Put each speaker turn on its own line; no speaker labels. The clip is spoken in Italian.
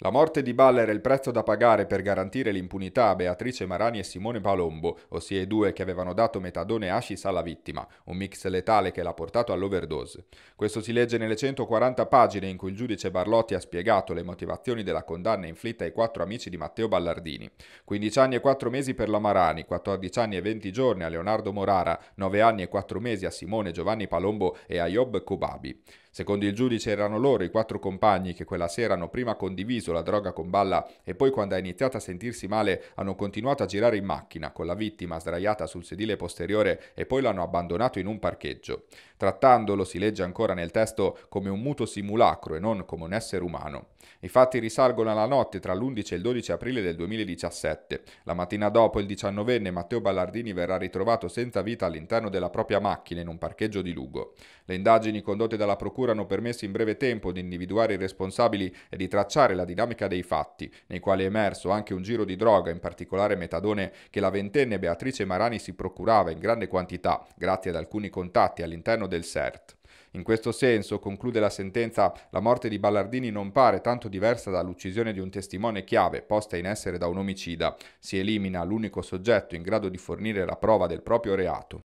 La morte di Balla era il prezzo da pagare per garantire l'impunità a Beatrice Marani e Simone Palombo, ossia i due che avevano dato metadone e hashish alla vittima, un mix letale che l'ha portato all'overdose. Questo si legge nelle 140 pagine in cui il giudice Barlotti ha spiegato le motivazioni della condanna inflitta ai quattro amici di Matteo Ballardini. 15 anni e 4 mesi per la Marani, 14 anni e 20 giorni a Leonardo Morara, 9 anni e 4 mesi a Simone Giovanni Palombo e a Job Kobabi. Secondo il giudice erano loro i quattro compagni che quella sera hanno prima condiviso la droga con Balla e poi quando ha iniziato a sentirsi male hanno continuato a girare in macchina con la vittima sdraiata sul sedile posteriore e poi l'hanno abbandonato in un parcheggio, trattandolo, si legge ancora nel testo, come un muto simulacro e non come un essere umano. I fatti risalgono alla notte tra l'11 e il 12 aprile del 2017. La mattina dopo il 19enne Matteo Ballardini verrà ritrovato senza vita all'interno della propria macchina in un parcheggio di Lugo. Le indagini condotte dalla procura hanno permesso in breve tempo di individuare i responsabili e di tracciare la dinamica dei fatti, nei quali è emerso anche un giro di droga, in particolare metadone, che la ventenne Beatrice Marani si procurava in grande quantità grazie ad alcuni contatti all'interno del CERT. In questo senso, conclude la sentenza, la morte di Ballardini non pare tanto diversa dall'uccisione di un testimone chiave posta in essere da un omicida. Si elimina l'unico soggetto in grado di fornire la prova del proprio reato.